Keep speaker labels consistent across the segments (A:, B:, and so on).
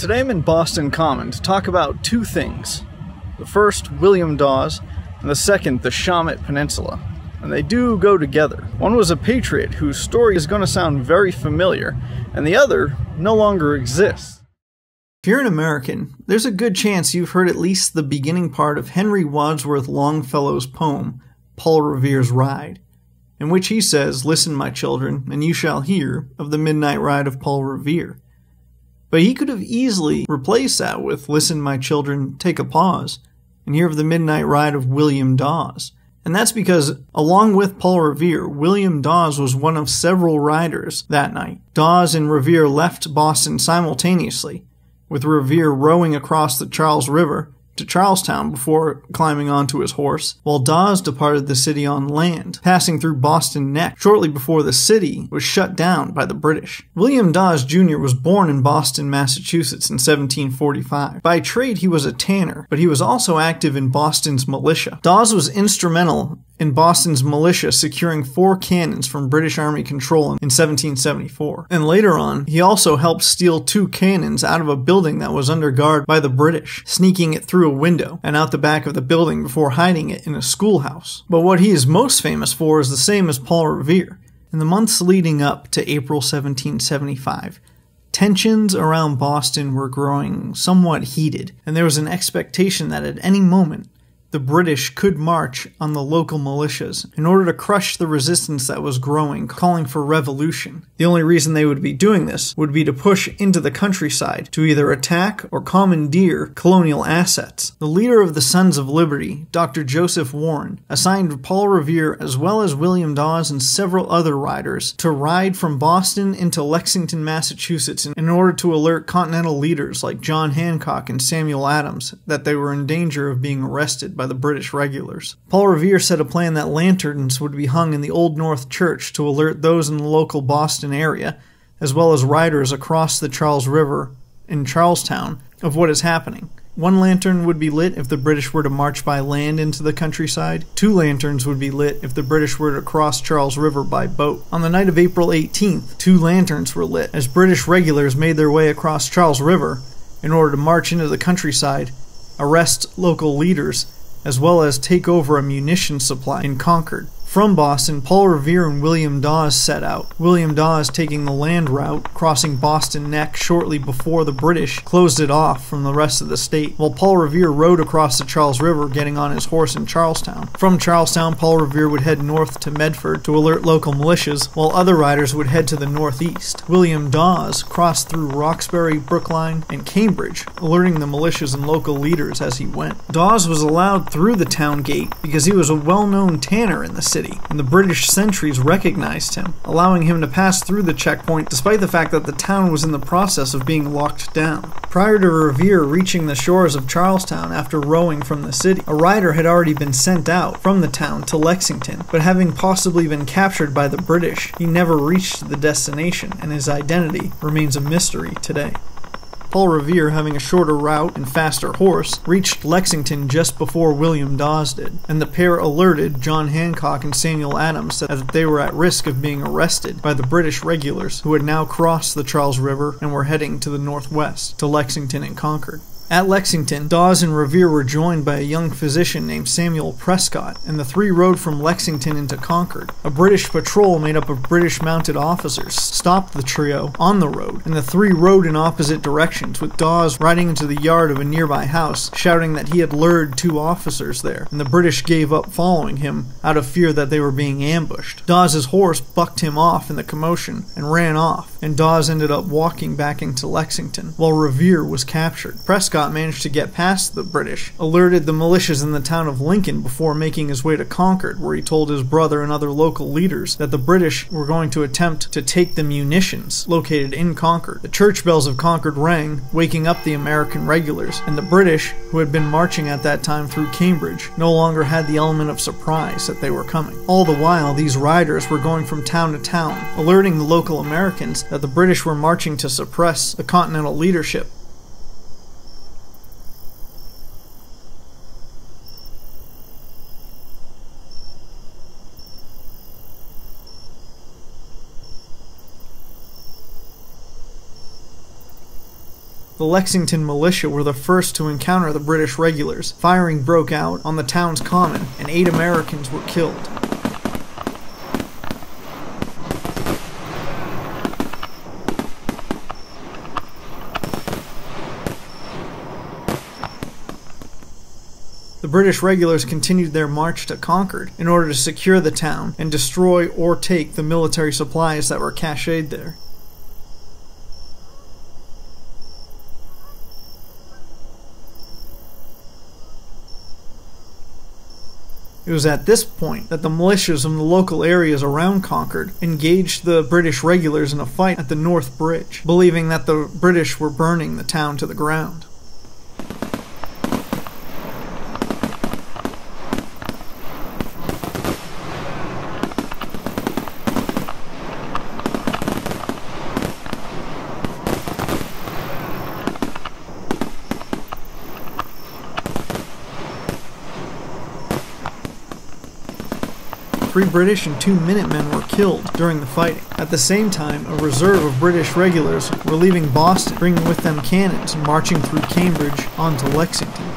A: Today I'm in Boston Common to talk about two things. The first, William Dawes, and the second, the Shawmut Peninsula. And they do go together. One was a patriot whose story is going to sound very familiar, and the other no longer exists. If you're an American, there's a good chance you've heard at least the beginning part of Henry Wadsworth Longfellow's poem, Paul Revere's Ride, in which he says, Listen, my children, and you shall hear of the midnight ride of Paul Revere. But he could have easily replaced that with Listen, my children, take a pause, and hear of the midnight ride of William Dawes. And that's because, along with Paul Revere, William Dawes was one of several riders that night. Dawes and Revere left Boston simultaneously, with Revere rowing across the Charles River to Charlestown before climbing onto his horse, while Dawes departed the city on land, passing through Boston Neck shortly before the city was shut down by the British. William Dawes Jr. was born in Boston, Massachusetts in 1745. By trade, he was a tanner, but he was also active in Boston's militia. Dawes was instrumental in Boston's militia securing four cannons from British Army control in 1774. And later on, he also helped steal two cannons out of a building that was under guard by the British, sneaking it through a window and out the back of the building before hiding it in a schoolhouse. But what he is most famous for is the same as Paul Revere. In the months leading up to April 1775, Tensions around Boston were growing somewhat heated, and there was an expectation that at any moment the British could march on the local militias in order to crush the resistance that was growing, calling for revolution. The only reason they would be doing this would be to push into the countryside to either attack or commandeer colonial assets. The leader of the Sons of Liberty, Dr. Joseph Warren, assigned Paul Revere as well as William Dawes and several other riders to ride from Boston into Lexington, Massachusetts in order to alert Continental leaders like John Hancock and Samuel Adams that they were in danger of being arrested by the British regulars. Paul Revere set a plan that lanterns would be hung in the Old North Church to alert those in the local Boston area, as well as riders across the Charles River in Charlestown, of what is happening. One lantern would be lit if the British were to march by land into the countryside. Two lanterns would be lit if the British were to cross Charles River by boat. On the night of April 18th, two lanterns were lit as British regulars made their way across Charles River in order to march into the countryside, arrest local leaders, as well as take over a munition supply in Concord. From Boston, Paul Revere and William Dawes set out, William Dawes taking the land route, crossing Boston Neck shortly before the British closed it off from the rest of the state, while Paul Revere rode across the Charles River getting on his horse in Charlestown. From Charlestown, Paul Revere would head north to Medford to alert local militias, while other riders would head to the northeast. William Dawes crossed through Roxbury, Brookline, and Cambridge, alerting the militias and local leaders as he went. Dawes was allowed through the town gate because he was a well-known tanner in the city city, and the British sentries recognized him, allowing him to pass through the checkpoint despite the fact that the town was in the process of being locked down. Prior to Revere reaching the shores of Charlestown after rowing from the city, a rider had already been sent out from the town to Lexington, but having possibly been captured by the British, he never reached the destination, and his identity remains a mystery today. Paul Revere, having a shorter route and faster horse, reached Lexington just before William Dawes did, and the pair alerted John Hancock and Samuel Adams that they were at risk of being arrested by the British regulars who had now crossed the Charles River and were heading to the northwest, to Lexington and Concord. At Lexington, Dawes and Revere were joined by a young physician named Samuel Prescott, and the three rode from Lexington into Concord. A British patrol made up of British mounted officers stopped the trio on the road, and the three rode in opposite directions, with Dawes riding into the yard of a nearby house, shouting that he had lured two officers there, and the British gave up following him out of fear that they were being ambushed. Dawes's horse bucked him off in the commotion and ran off, and Dawes ended up walking back into Lexington, while Revere was captured. Prescott Managed to get past the British, alerted the militias in the town of Lincoln before making his way to Concord, where he told his brother and other local leaders that the British were going to attempt to take the munitions located in Concord. The church bells of Concord rang, waking up the American regulars, and the British, who had been marching at that time through Cambridge, no longer had the element of surprise that they were coming. All the while, these riders were going from town to town, alerting the local Americans that the British were marching to suppress the Continental leadership The Lexington militia were the first to encounter the British regulars. Firing broke out on the town's common, and eight Americans were killed. The British regulars continued their march to Concord in order to secure the town and destroy or take the military supplies that were cached there. It was at this point that the militias from the local areas around Concord engaged the British regulars in a fight at the North Bridge, believing that the British were burning the town to the ground. Three British and two Minutemen were killed during the fighting. At the same time, a reserve of British regulars were leaving Boston, bringing with them cannons marching through Cambridge onto Lexington.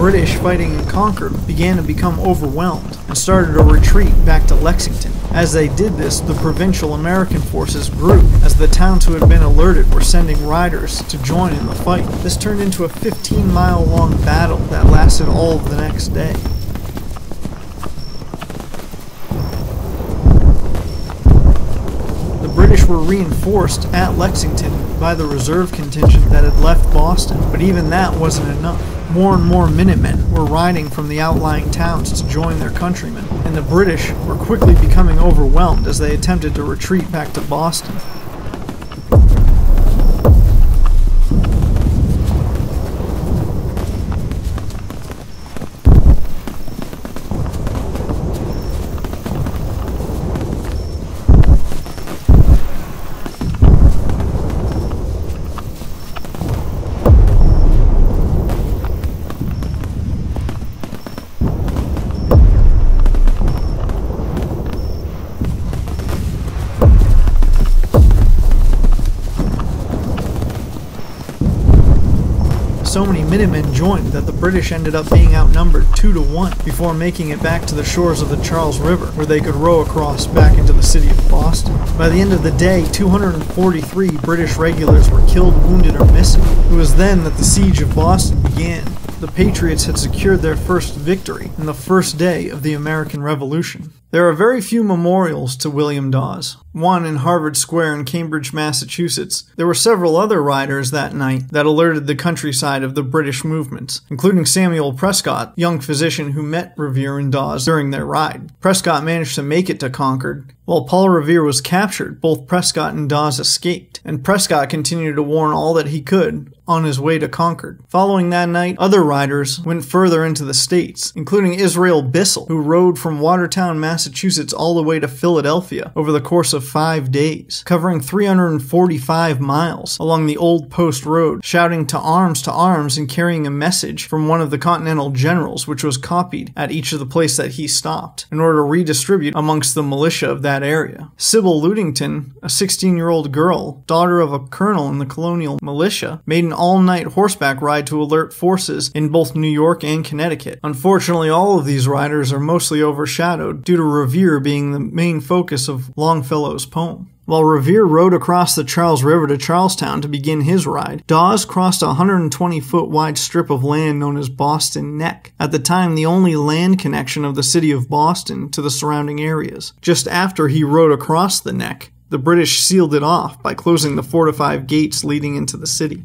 A: British fighting in Concord began to become overwhelmed and started a retreat back to Lexington. As they did this, the provincial American forces grew as the towns who had been alerted were sending riders to join in the fight. This turned into a 15 mile long battle that lasted all of the next day. The British were reinforced at Lexington by the reserve contingent that had left Boston, but even that wasn't enough. More and more Minutemen were riding from the outlying towns to join their countrymen, and the British were quickly becoming overwhelmed as they attempted to retreat back to Boston. so many Minutemen joined that the British ended up being outnumbered 2 to 1 before making it back to the shores of the Charles River, where they could row across back into the city of Boston. By the end of the day, 243 British regulars were killed, wounded, or missing. It was then that the siege of Boston began. The Patriots had secured their first victory in the first day of the American Revolution. There are very few memorials to William Dawes. One in Harvard Square in Cambridge, Massachusetts. There were several other riders that night that alerted the countryside of the British movements, including Samuel Prescott, young physician who met Revere and Dawes during their ride. Prescott managed to make it to Concord. While Paul Revere was captured, both Prescott and Dawes escaped, and Prescott continued to warn all that he could on his way to Concord. Following that night, other riders went further into the states, including Israel Bissell, who rode from Watertown, Massachusetts all the way to Philadelphia over the course of five days, covering 345 miles along the Old Post Road, shouting to arms to arms and carrying a message from one of the Continental generals, which was copied at each of the places that he stopped in order to redistribute amongst the militia of that area. Sybil Ludington, a 16 year old girl, daughter of a colonel in the colonial militia, made an all night horseback ride to alert forces in both New York and Connecticut. Unfortunately, all of these riders are mostly overshadowed due to Revere being the main focus of Poem. While Revere rode across the Charles River to Charlestown to begin his ride, Dawes crossed a 120 foot wide strip of land known as Boston Neck, at the time the only land connection of the city of Boston to the surrounding areas. Just after he rode across the neck, the British sealed it off by closing the fortified gates leading into the city.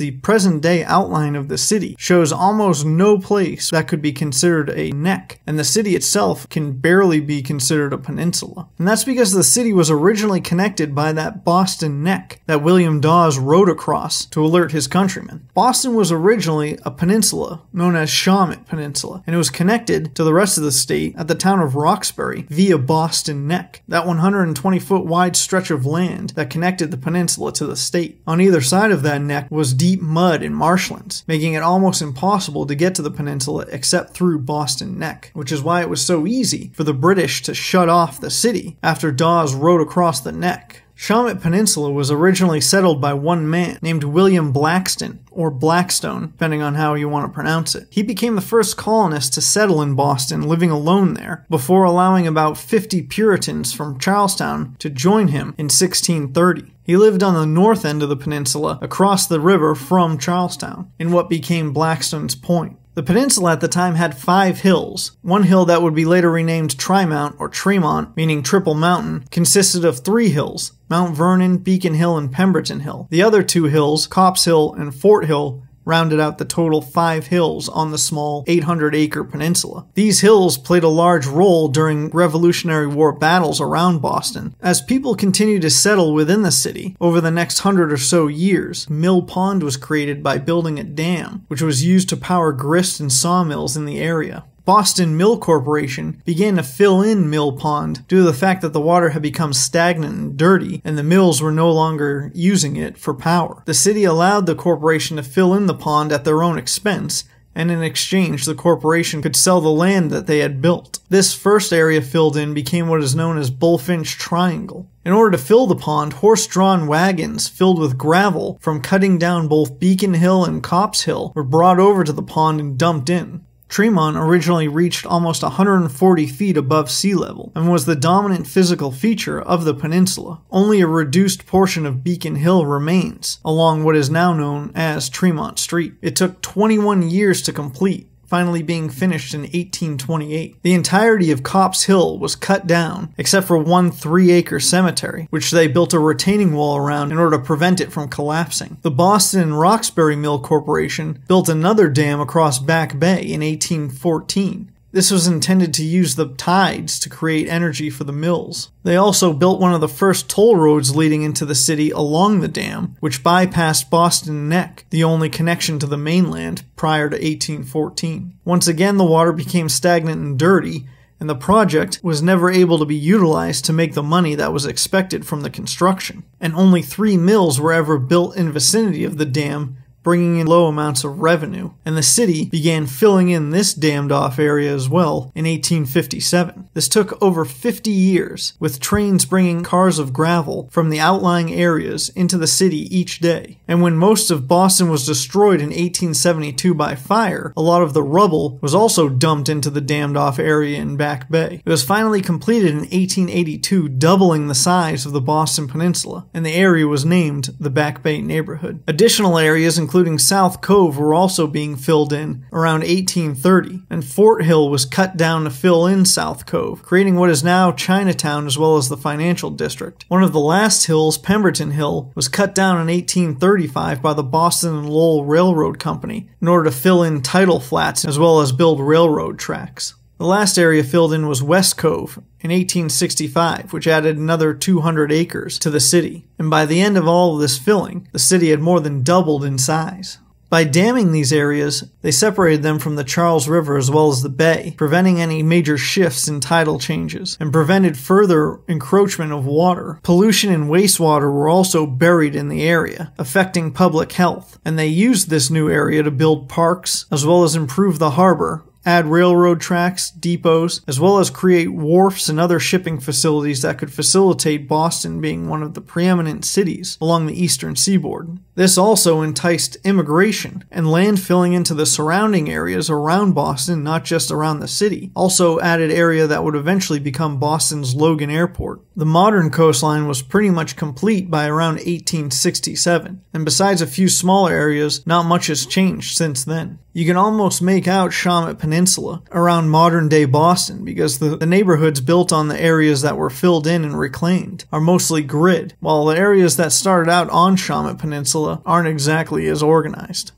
A: The present day outline of the city shows almost no place that could be considered a neck, and the city itself can barely be considered a peninsula. And that's because the city was originally connected by that Boston Neck that William Dawes rode across to alert his countrymen. Boston was originally a peninsula known as Shawmut Peninsula, and it was connected to the rest of the state at the town of Roxbury via Boston Neck, that 120 foot wide stretch of land that connected the peninsula to the state. On either side of that neck was deep deep mud and marshlands, making it almost impossible to get to the peninsula except through Boston Neck, which is why it was so easy for the British to shut off the city after Dawes rode across the neck. Shawmut Peninsula was originally settled by one man named William Blackston, or Blackstone, depending on how you want to pronounce it. He became the first colonist to settle in Boston, living alone there, before allowing about 50 Puritans from Charlestown to join him in 1630. He lived on the north end of the peninsula, across the river from Charlestown, in what became Blackstone's Point. The peninsula at the time had five hills. One hill that would be later renamed Trimount or Tremont, meaning Triple Mountain, consisted of three hills Mount Vernon, Beacon Hill, and Pemberton Hill. The other two hills, Copp's Hill and Fort Hill, rounded out the total five hills on the small 800 acre peninsula. These hills played a large role during Revolutionary War battles around Boston. As people continued to settle within the city over the next hundred or so years, Mill Pond was created by building a dam, which was used to power grist and sawmills in the area. Boston Mill Corporation began to fill in Mill Pond due to the fact that the water had become stagnant and dirty and the mills were no longer using it for power. The city allowed the corporation to fill in the pond at their own expense and in exchange the corporation could sell the land that they had built. This first area filled in became what is known as Bulfinch Triangle. In order to fill the pond, horse-drawn wagons filled with gravel from cutting down both Beacon Hill and Copp's Hill were brought over to the pond and dumped in. Tremont originally reached almost 140 feet above sea level and was the dominant physical feature of the peninsula. Only a reduced portion of Beacon Hill remains, along what is now known as Tremont Street. It took 21 years to complete, finally being finished in 1828. The entirety of Copp's Hill was cut down, except for one three acre cemetery, which they built a retaining wall around in order to prevent it from collapsing. The Boston and Roxbury Mill Corporation built another dam across Back Bay in 1814. This was intended to use the tides to create energy for the mills. They also built one of the first toll roads leading into the city along the dam, which bypassed Boston Neck, the only connection to the mainland prior to 1814. Once again, the water became stagnant and dirty, and the project was never able to be utilized to make the money that was expected from the construction. And only three mills were ever built in vicinity of the dam bringing in low amounts of revenue, and the city began filling in this dammed off area as well in 1857. This took over 50 years, with trains bringing cars of gravel from the outlying areas into the city each day. And when most of Boston was destroyed in 1872 by fire, a lot of the rubble was also dumped into the dammed off area in Back Bay. It was finally completed in 1882, doubling the size of the Boston Peninsula, and the area was named the Back Bay neighborhood. Additional areas including South Cove, were also being filled in around 1830, and Fort Hill was cut down to fill in South Cove, creating what is now Chinatown as well as the financial district. One of the last hills, Pemberton Hill, was cut down in 1835 by the Boston and Lowell Railroad Company in order to fill in tidal flats as well as build railroad tracks. The last area filled in was West Cove in 1865, which added another 200 acres to the city. And by the end of all of this filling, the city had more than doubled in size. By damming these areas, they separated them from the Charles River as well as the bay, preventing any major shifts in tidal changes, and prevented further encroachment of water. Pollution and wastewater were also buried in the area, affecting public health, and they used this new area to build parks as well as improve the harbor add railroad tracks, depots, as well as create wharfs and other shipping facilities that could facilitate Boston being one of the preeminent cities along the eastern seaboard. This also enticed immigration and land filling into the surrounding areas around Boston, not just around the city. Also added area that would eventually become Boston's Logan Airport. The modern coastline was pretty much complete by around 1867, and besides a few smaller areas, not much has changed since then. You can almost make out Shawmut
B: Peninsula, around modern day Boston, because the, the neighborhoods built on the areas that were filled in and reclaimed are mostly grid, while the areas that started out on Shawmut Peninsula aren't exactly as organized.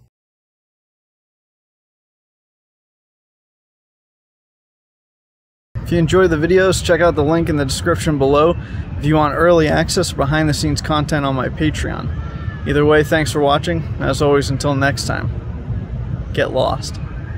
A: If you enjoy the videos, check out the link in the description below if you want early access or behind the scenes content on my Patreon. Either way, thanks for watching. As always, until next time, get lost.